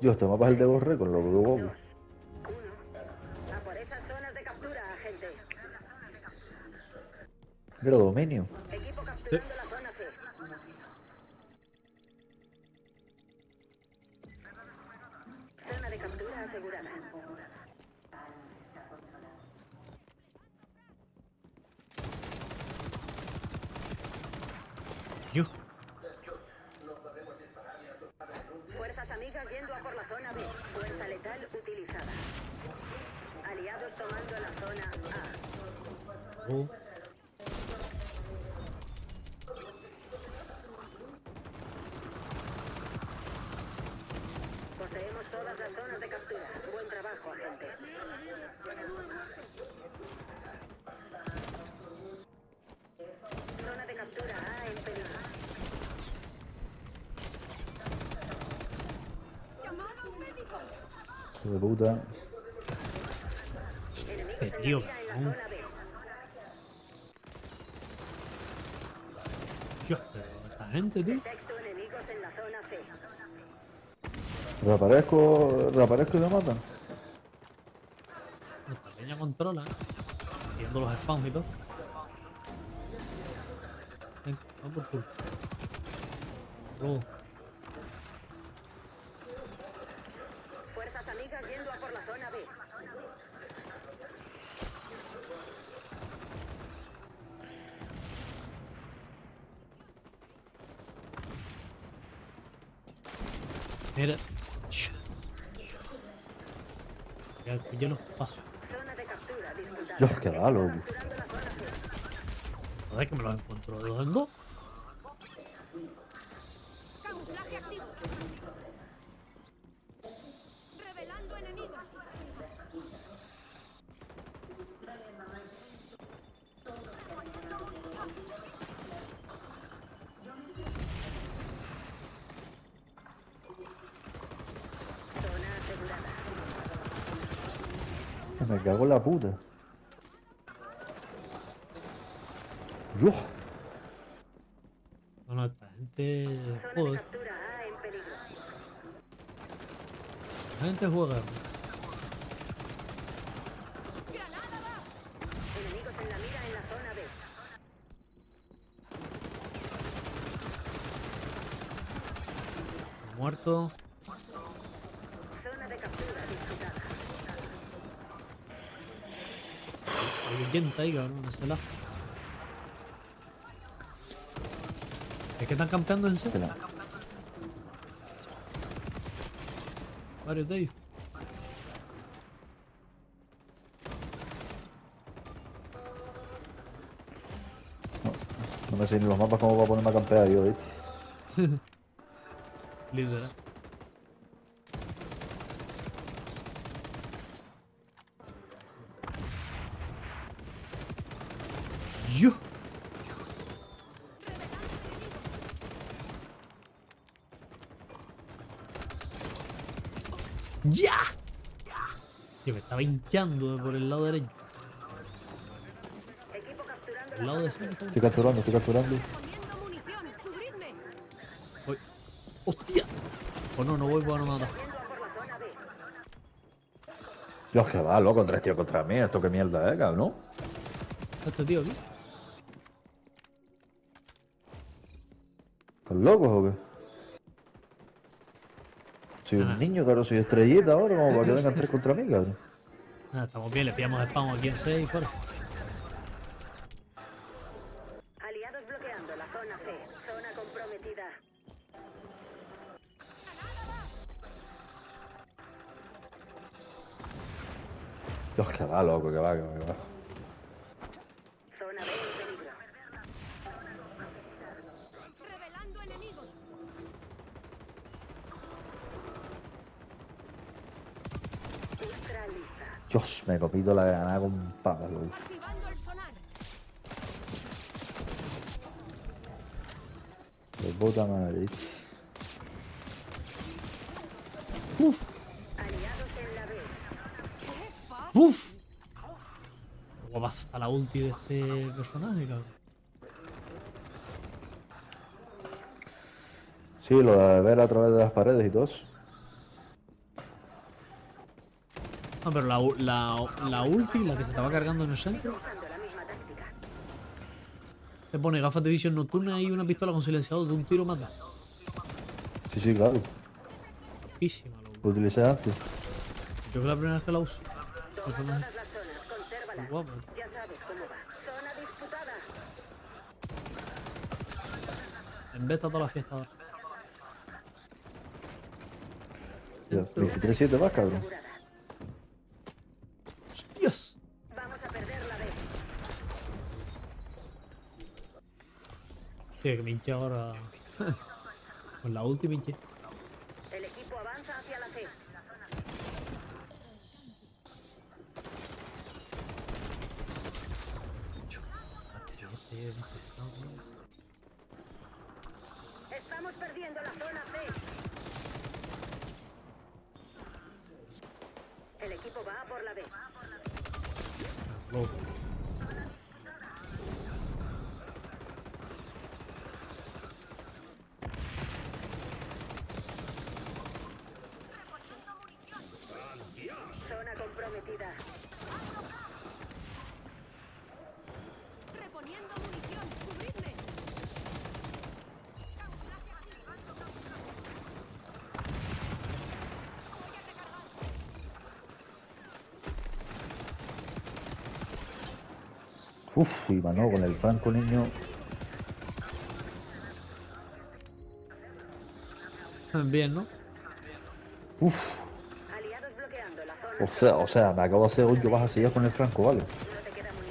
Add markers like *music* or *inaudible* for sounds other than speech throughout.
Yo, este mapa el de Borre con lo que hubo. Uno. A por esas zonas de. Mira, dominio zona C. Zona de captura asegurada. Yo. Fuerzas amigas yendo a por la zona B. Fuerza letal utilizada. Aliados tomando la zona A. Oh. Poseemos todas las zonas de captura. Buen trabajo, agente. Zona de captura A en peligro. Hijo de puta. Este tío, cabrón. Yo, pero esta gente, tío. Detecto enemigos en la zona C. Reaparezco, reaparezco y me matan. Esta peña controla, ¿eh? Viendo los spawns y todo. Venga, vamos por full. Robo. Fuerzas amigas yendo a por la zona B. Ya, yo los paso. Dios, qué C. Joder, que me los encuentro de los dos. Me cago en la puta. Dios. Bueno, esta gente. Zona de Joder, captura A en peligro. esta gente juega. Enemigos en la mira en la zona B. Muerto. Zona de captura disputada. 80 ahí, cabrón, lado. ¿Es que están campeando en serio? Varios de ellos. No me sé ni los mapas cómo voy a ponerme a campear yo, ¿viste? *laughs* Literal. Yo. ¡Ya! Yo me estaba hinchando por el lado derecho. El lado de centro. Estoy capturando, estoy capturando. Voy. ¡Hostia! Pues no, no voy para no matar. Dios, que va, loco, tres tíos contra mí. Esto qué mierda, eh, cabrón. Este tío aquí. ¿Están locos o qué? Soy un niño, claro, soy estrellita ahora, como para que vengan tres contra mí, cabrón. Nada, estamos bien, le pillamos spam aquí en 6 y fuera. Aliados bloqueando la zona C. Zona comprometida. Dios, que va, loco, que va, que va, que va. Zona B en peligro. Revelando enemigos. Ultra lista. Dios, me copito la granada con el sonar. De puta madre, ¿viste? ¡Uf! ¡Uf! ¿Cómo hasta la ulti de este personaje, cabrón? Sí, lo de ver a través de las paredes y todo eso. No, pero la, la, la ulti, la que se estaba cargando en el centro, te pone gafas de visión nocturna y una pistola con silenciador de un tiro mata. Sí, sí, claro. Loco. Lo utilicé antes. Yo creo que la primera vez que la uso. Guapo. Ya sabes cómo va. Zona disputada. En beta toda la fiesta ahora. Ya, 23-7 más, cabrón. ¡Hostias! Vamos a perder la B. Tío, que me hinché ahora. Con la ulti me hinché. El equipo avanza hacia la C. Estamos perdiendo la zona C. El equipo va por la B. Loco. Zona comprometida. Reponiendo munición. Cubridme. Uf, y mano, con el franco, niño. Bien, ¿no? Uf, o sea, o sea, me acabo de hacer hoyo baja sillas con el franco, ¿vale?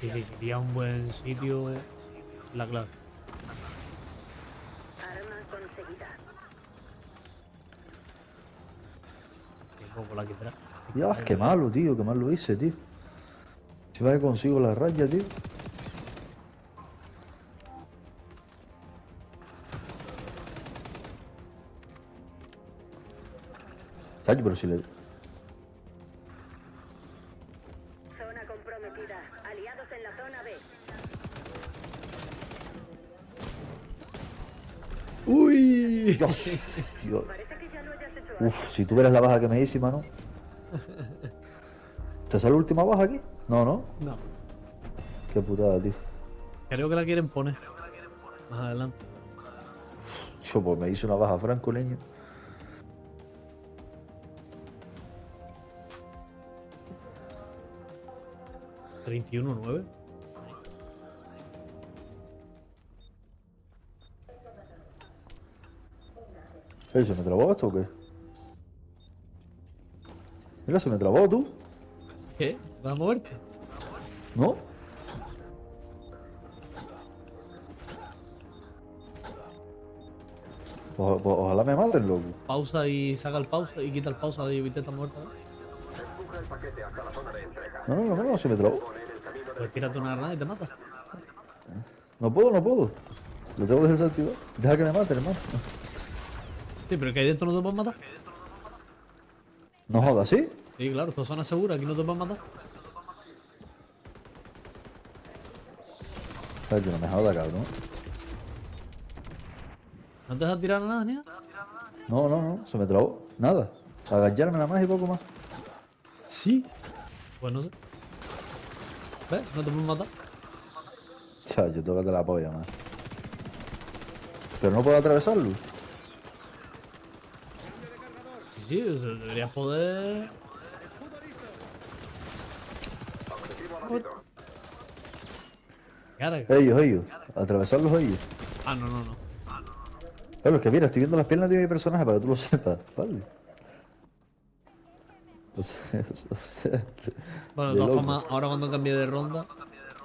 Sí, sí, sería un buen sitio. eh, La clave. Poco la quitará. Ya, qué malo, tío, qué mal lo hice, tío. Si va que consigo la raya, tío. Pero si le... Zona comprometida. Aliados en la zona B. ¡Uy! Dios, Dios. Uf, si tú vieras la baja que me hice, mano. *laughs* ¿Te sale la última baja aquí? No, no. No. Qué putada, tío. Creo que la quieren poner. Más adelante. Yo pues me hice una baja franco, leño. ¿31-9? ¿Eh, ¿Se me trabó esto o qué? Mira, se me trabó tú. ¿Qué? ¿Vas a moverte? ¿No? O- o- ojalá me maten, loco. Pausa y saca el pausa y quita el pausa de Viteta muerta. ¿no? No, no, no, no, se me trabó. Pues tírate una granada y te mata. No puedo, no puedo. Lo tengo que desactivar. Deja que me maten, hermano. Sí, pero que ahí dentro no te pueden matar. No jodas, ¿sí? Sí, claro, esto es zona segura, aquí no te pueden matar. Chacho, no me joda, cabrón. ¿No te dejas tirar nada ni nada? No, no, no, se me trabó. Nada. Agacharme nada más y poco más. Sí. Pues no sé. ¿Ves? No te pueden matar. Chacho, tócate la polla, man. Pero no puedo atravesarlo. Sí, sí, deberías poder. Cara, Ellos, ellos. Atravesarlos ellos. Ah, no, no, no. Claro, es que mira, estoy viendo las piernas de mi personaje para que tú lo sepas, ¿vale? *laughs* O sea, o sea, Bueno, de todas formas, ahora cuando cambie de ronda,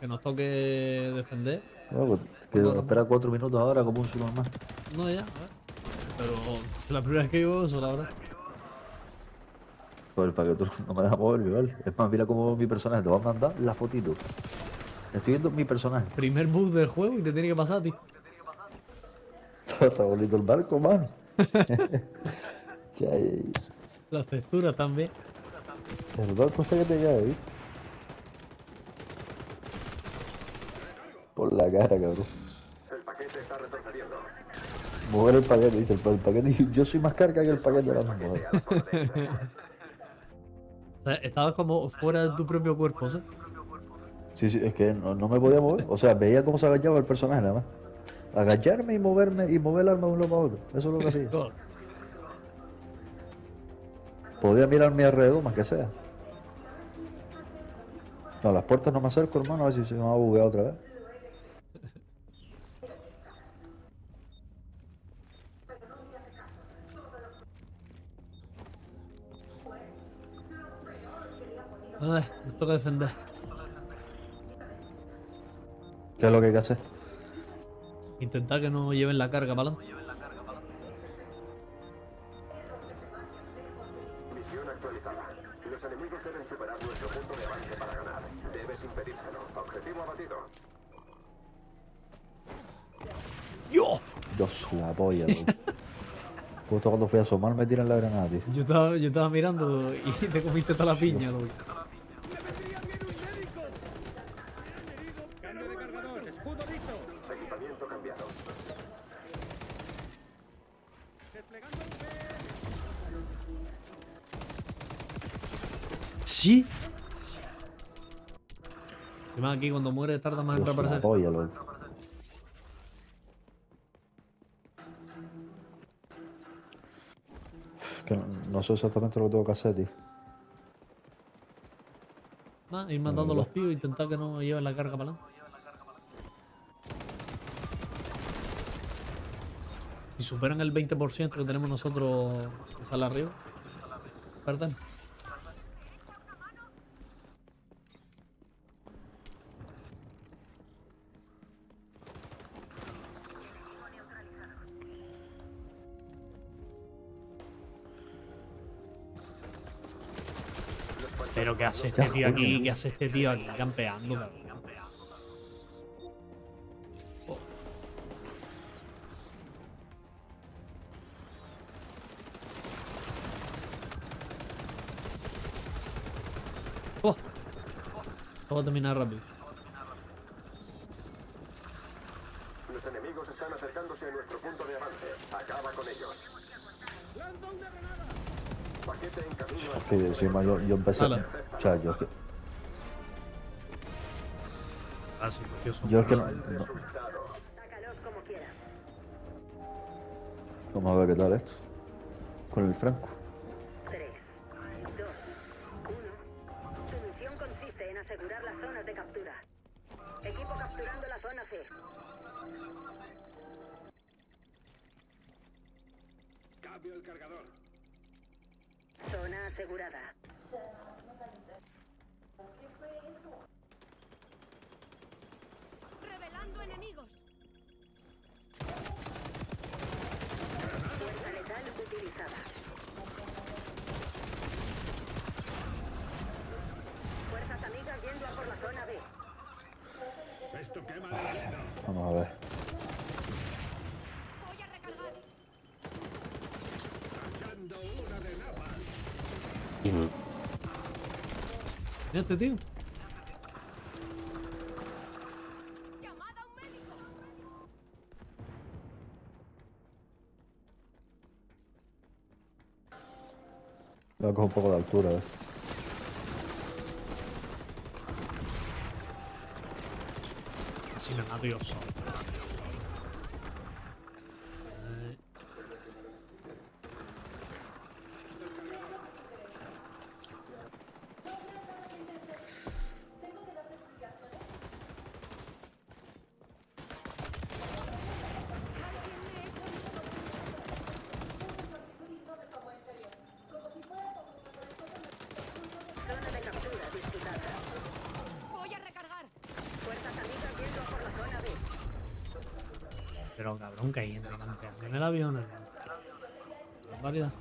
que nos toque defender. No, pues, que No, no. espera cuatro minutos ahora como un Superman. No, ya, a ver. Pero la primera vez que digo eso, la verdad. Pues para que tú *laughs* no me dejas moverme, ¿vale? Es más, mira cómo mi personaje te va a mandar la fotito. Estoy viendo mi personaje. Primer bug del juego y te tiene que pasar a ti. *laughs* Está bonito el barco, man. Las texturas también. El barco está que te cae ahí. Por la cara, cabrón. El paquete está retrocediendo. Mover el paquete, dice el, pa- el paquete. Yo soy más carga que el paquete ahora mismo. ¿vale? O sea, estabas como fuera de tu propio cuerpo, ¿sabes? Sí, sí, es que no, no me podía mover. O sea, veía cómo se agachaba el personaje nada más. Agacharme y moverme y mover el arma de un lado para otro. Eso es lo que hacía. Podía mirar mi alrededor, más que sea. No, a las puertas no me acerco, hermano, a ver si se me va a buguear otra vez. Ay, me toca defender. ¿Qué es lo que hay que hacer? Intentar que no lleven la carga para adelante. Misión actualizada. Los enemigos deben superar nuestro punto de avance para ganar. Debes impedírselo. Objetivo abatido. ¡Yo! Dios, la polla. Justo cuando fui a asomar me tiran la granada, tío. Yo estaba, yo estaba mirando y te comiste toda la piña, loco. Aquí cuando muere tarda más en reaparecer. Es que no, no sé exactamente lo que tengo que hacer, tío. Nada, ir matando a los tíos e intentar que no lleven la carga para adelante. Si superan el 20% que tenemos nosotros que sale arriba, perdemos. Pero ¿qué hace este tío aquí? ¿Qué hace este tío aquí campeando, cabrón? Oh. Oh. Vamos a terminar rápido. Los enemigos están acercándose a nuestro punto de avance. Acaba con ellos. Que encima yo, yo empecé. Hala. O sea, yo es que, Ah, sí, yo es que no, no- Resultado. Sácalos como quieras. Vamos a ver qué tal esto. Con el Franco. 3, 2, 1. Tu misión consiste en asegurar las zonas de captura. Equipo capturando la zona C. Cambio el cargador. Zona asegurada. Revelando enemigos. Fuerza letal utilizada. Fuerzas amigas yendo a por la zona B. Vamos a ver. Voy a recargar. Mira este tío. Voy a coger un poco de altura, ver. Así me mato yo solo. Eh, Zona de captura disputada. Voy a recargar. Fuerzas amigas yendo a por la zona B. Pero cabrón, que hay entre campeando en el avión, hermano. Barbaridad.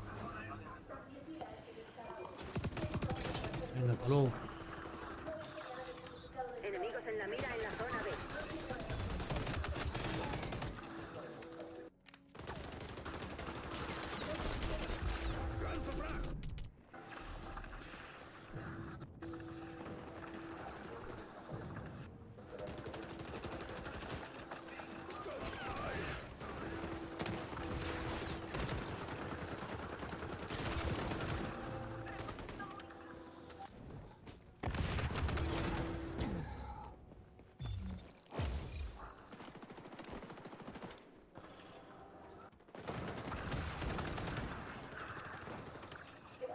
Venga, hasta luego.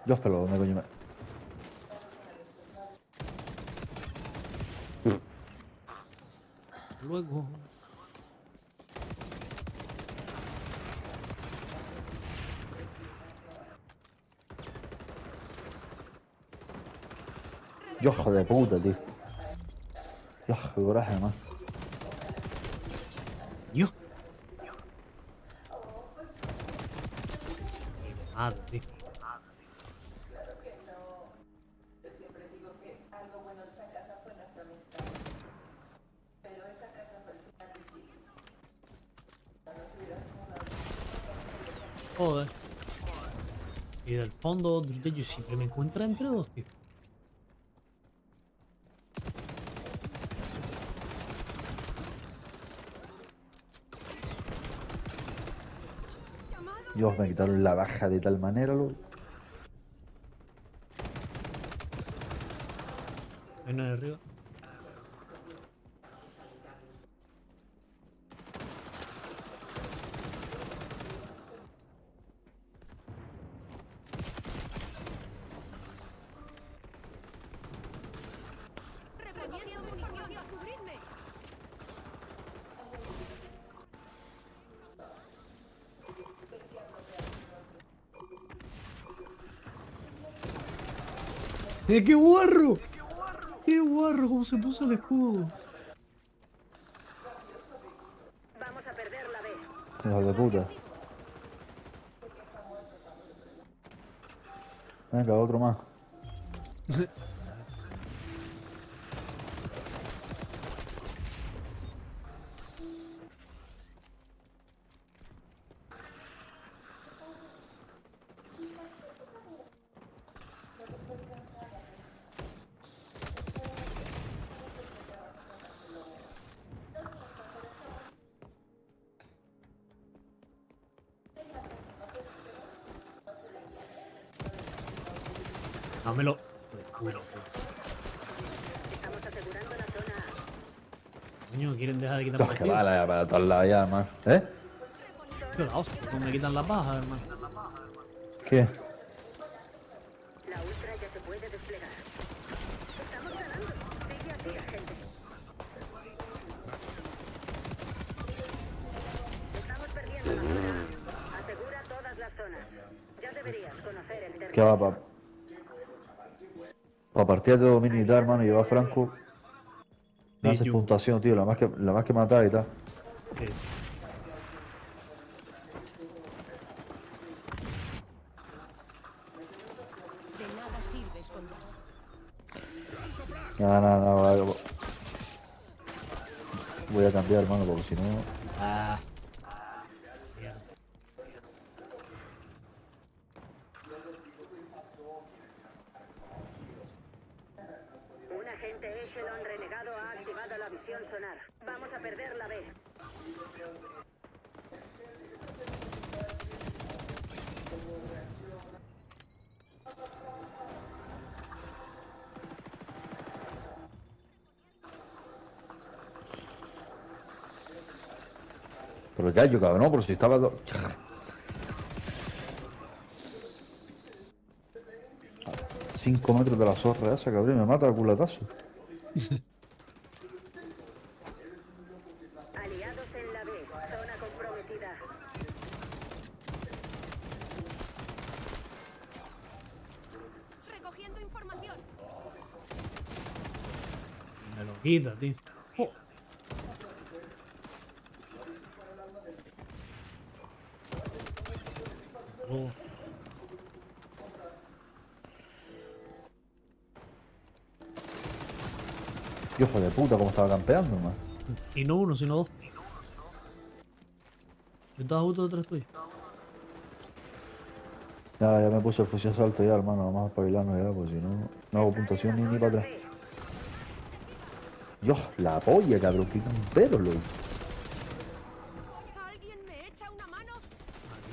Dios, pero ¿dónde coño me...? Luego. Hijo de puta, tío. Qué coraje, man. Mi madre, tío. Joder. Y del fondo, de yo siempre me encuentro entre dos, tío. Dios, me quitaron la baja de tal manera, loco. Hay uno de arriba. Qué guarro! ¡Qué guarro! ¿Cómo se puso el escudo? Vamos a perder la B. Hijo de puta. Venga, otro más. *laughs* Dámelo. Estamos asegurando la zona A. Coño, quieren dejar de quitar partidas. bala ya para todos lados ya, man. ¿Eh? Tío, la hostia, ¿cómo me quitan las bajas, hermano? ¿Qué? La ultra ya se puede desplegar. Estamos ganando. Sigue así, agente. Estamos perdiendo la zona A. Asegura todas las zonas. Ya deberías conocer el ¿Qué va, pa? Partidas de dominio y tal, hermano, lleva Franco. No haces puntuación, tío. La más que, la más que matar y tal. Sí. De nada. Nada, nada, voy a cambiar, hermano, porque si no. Ah. Mierda. Un agente Echelon renegado ha activado la visión sonar. Vamos a perder la B. Pero ya, yo cabrón, por si estaba. do- Cinco metros de la zorra esa, cabrón, me mata el culatazo. Aliados en la B. Zona comprometida. Recogiendo información. Me lo quita, tío. Oh. Oh. Hijo de puta, cómo estaba campeando, man. Y no uno, sino dos. Yo estaba justo detrás tuyo. Ya, ya me puse el fusil asalto ya, hermano, vamos a espabilarnos ya, pues si no, no hago puntuación ni, ni para atrás. Dios, la polla, cabrón, qué campero, loco.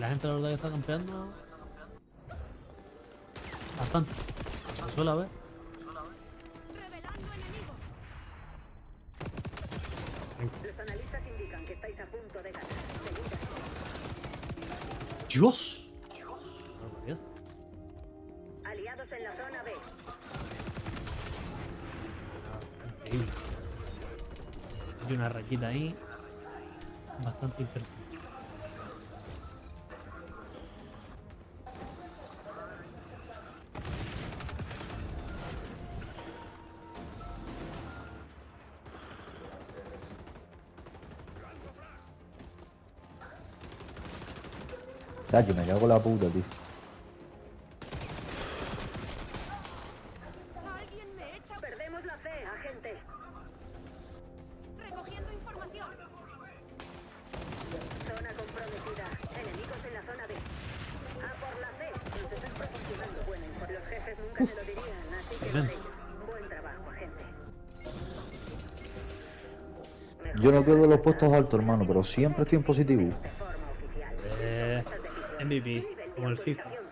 La gente la verdad que está campeando. Bastante. Se suele. Los analistas indican que estáis a punto de ganar. ¡Dios! Barbaridad. Aliados en la zona B. Increíble. Hay una rayita ahí. Bastante interesante. Cacho, me cago en la puta, tío. Alguien me echa Perdemos la fe, agente. recogiendo información. Zona comprometida. Enemigos en la zona B. A por la C. Nos están proporcionando buena información. Los jefes nunca se lo dirían, así que Bien. Buen trabajo, agente. Yo no quedo en los puestos altos, hermano, pero siempre estoy en positivo. De forma oficial. Eh, MVP, como el FIFA.